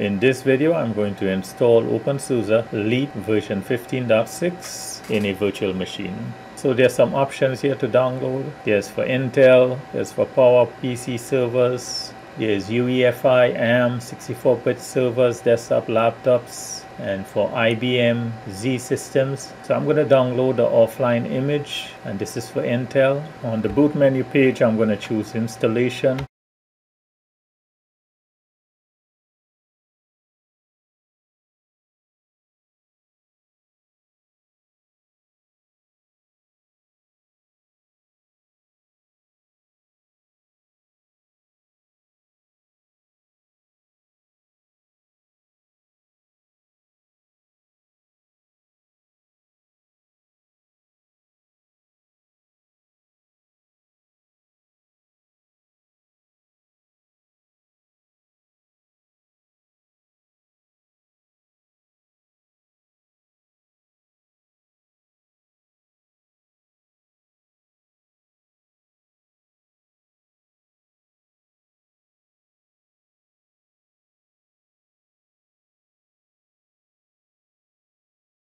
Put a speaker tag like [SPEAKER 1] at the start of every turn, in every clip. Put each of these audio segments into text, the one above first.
[SPEAKER 1] In this video, I'm going to install OpenSUSE Leap version 15.6 in a virtual machine. So there's some options here to download. There's for Intel, there's for PowerPC servers, there's UEFI, ARM, 64-bit servers, desktop laptops, and for IBM Z systems. So I'm going to download the offline image and this is for Intel. On the boot menu page, I'm going to choose installation.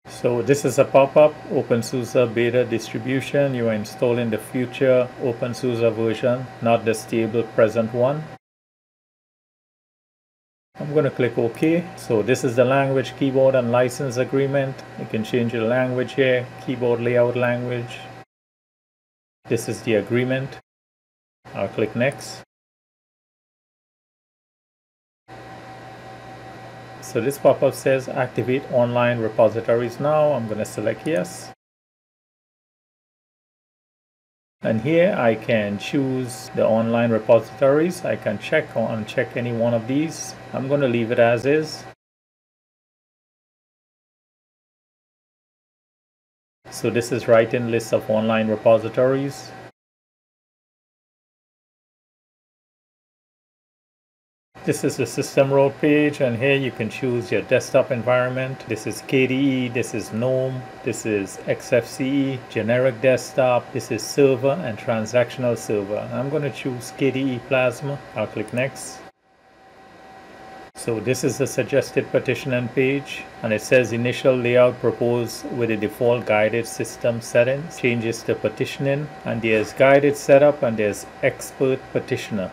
[SPEAKER 1] So this is a pop-up OpenSUSE beta distribution. You are installing the future OpenSUSE version, not the stable present one. I'm going to click OK. So this is the language keyboard and license agreement. You can change the language here, keyboard layout language. This is the agreement. I'll click next. So this pop-up says activate online repositories now. I'm going to select yes. And here I can choose the online repositories. I can check or uncheck any one of these. I'm going to leave it as is. So this is in list of online repositories. This is the system role page and here you can choose your desktop environment. This is KDE, this is GNOME, this is XFCE, generic desktop, this is server and transactional server. I'm going to choose KDE Plasma. I'll click next. So this is the suggested partitioning page and it says initial layout proposed with the default guided system settings, changes to partitioning and there's guided setup and there's expert partitioner.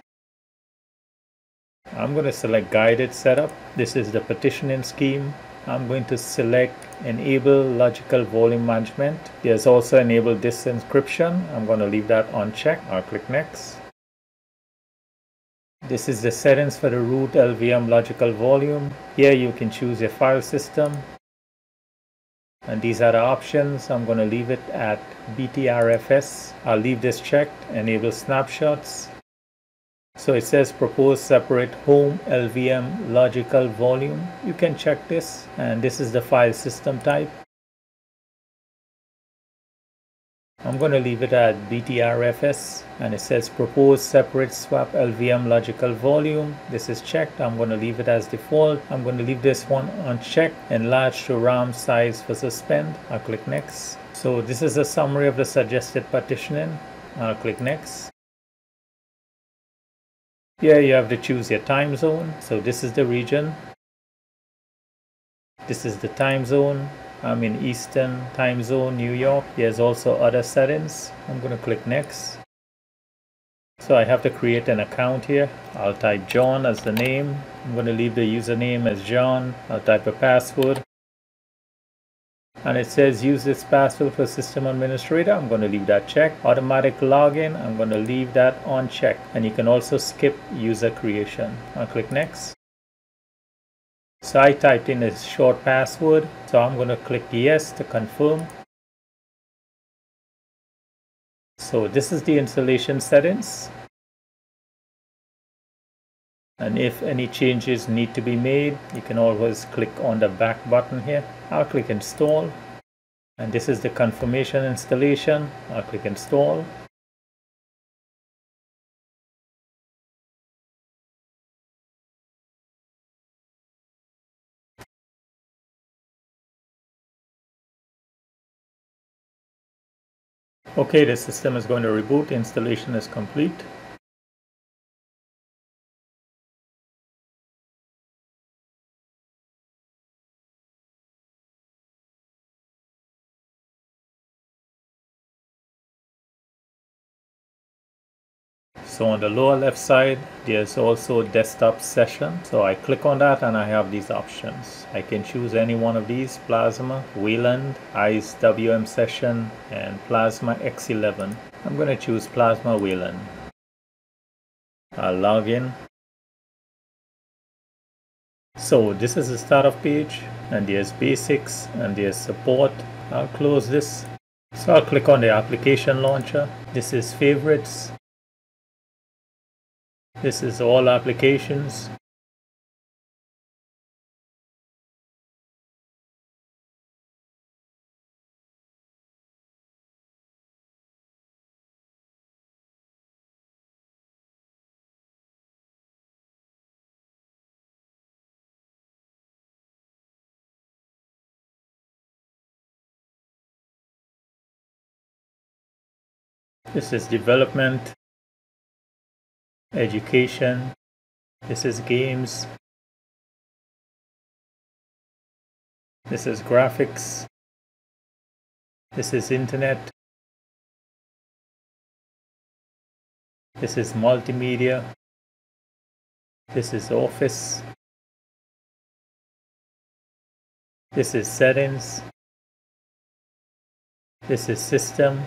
[SPEAKER 1] I'm going to select guided setup. This is the partitioning scheme. I'm going to select enable logical volume management. There's also enable disk encryption. I'm going to leave that unchecked. I'll click next. This is the settings for the root LVM logical volume. Here you can choose your file system. And these are the options. I'm going to leave it at BTRFS. I'll leave this checked. Enable snapshots. So it says propose separate home LVM logical volume. You can check this and this is the file system type. I'm going to leave it at BTRFS and it says propose separate swap LVM logical volume. This is checked. I'm going to leave it as default. I'm going to leave this one unchecked. Enlarge to RAM size for suspend. I'll click next. So this is a summary of the suggested partitioning. I'll click next. Here you have to choose your time zone. So this is the region. This is the time zone. I'm in Eastern time zone, New York. There's also other settings. I'm going to click next. So I have to create an account here. I'll type John as the name. I'm going to leave the username as John. I'll type a password and it says use this password for system administrator. I'm going to leave that checked automatic login. I'm going to leave that on check. And you can also skip user creation. I'll click next. So i typed in a short password. So i'm going to click yes to confirm. So this is the installation settings and if any changes need to be made you can always click on the back button here I'll click install and this is the confirmation installation I'll click install Okay, the system is going to reboot. Installation is complete. So on the lower left side, there's also desktop session. So I click on that and I have these options. I can choose any one of these, Plasma, Wayland, ICE WM session, and Plasma X11. I'm going to choose Plasma Wayland. I'll log in. So this is the startup page and there's basics and there's support. I'll close this. So I'll click on the application launcher. This is favorites. This is all applications. This is development, education, this is games, this is graphics, this is internet, this is multimedia, this is office, this is settings, this is system,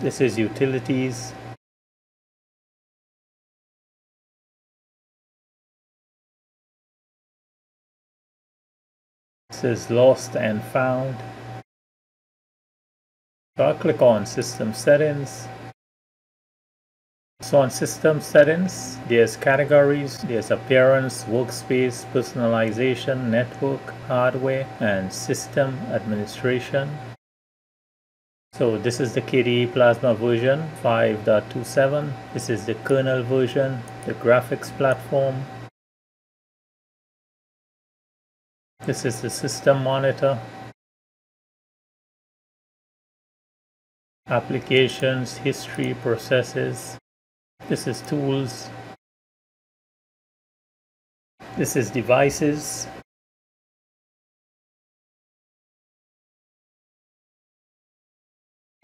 [SPEAKER 1] This is utilities. This is lost and found. So I'll click on system settings. So on system settings, there's categories, there's appearance, workspace, personalization, network, hardware, and system administration. So this is the KDE Plasma version 5.27. This is the kernel version, the graphics platform. This is the system monitor. Applications, history, processes. This is tools. This is devices.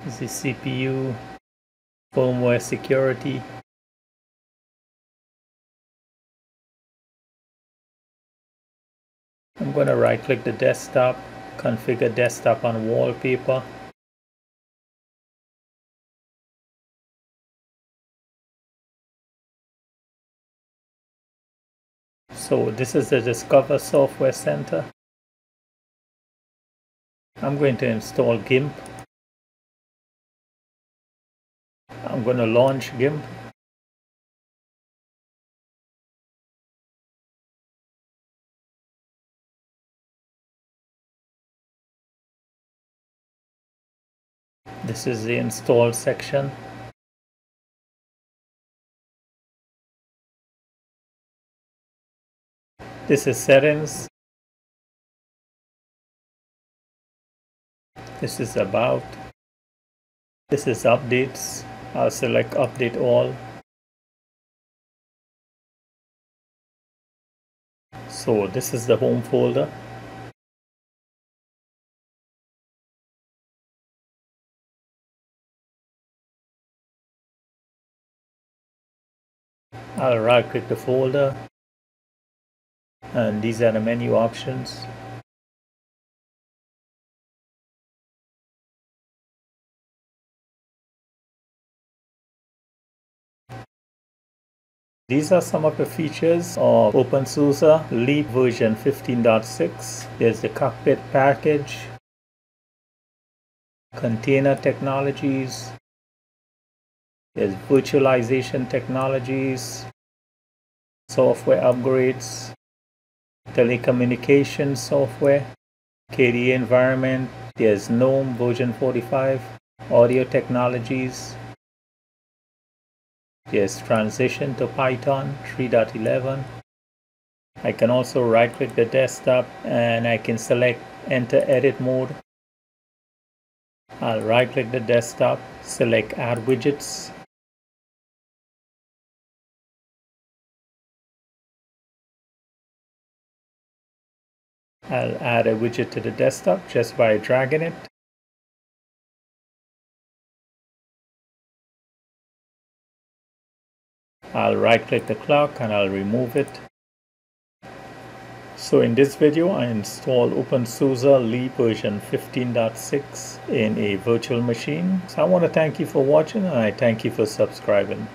[SPEAKER 1] Is CPU, firmware security. I'm going to right click the desktop, configure desktop on wallpaper. So this is the Discover Software Center. I'm going to install GIMP I'm going to launch GIMP. This is the install section. This is settings. This is about. This is updates. I'll select update all. So this is the home folder. I'll right click the folder. And these are the menu options These are some of the features of OpenSUSE Leap version 15.6. There's the cockpit package, container technologies, there's virtualization technologies, software upgrades, telecommunication software, KDE environment, there's GNOME version 45, audio technologies, Yes, transition to Python 3.11. I can also right click the desktop and I can select enter edit mode. I'll right click the desktop, select add widgets. I'll add a widget to the desktop just by dragging it. I'll right click the clock and I'll remove it. So in this video I install OpenSUSE Leap version 15.6 in a virtual machine. So I want to thank you for watching and I thank you for subscribing.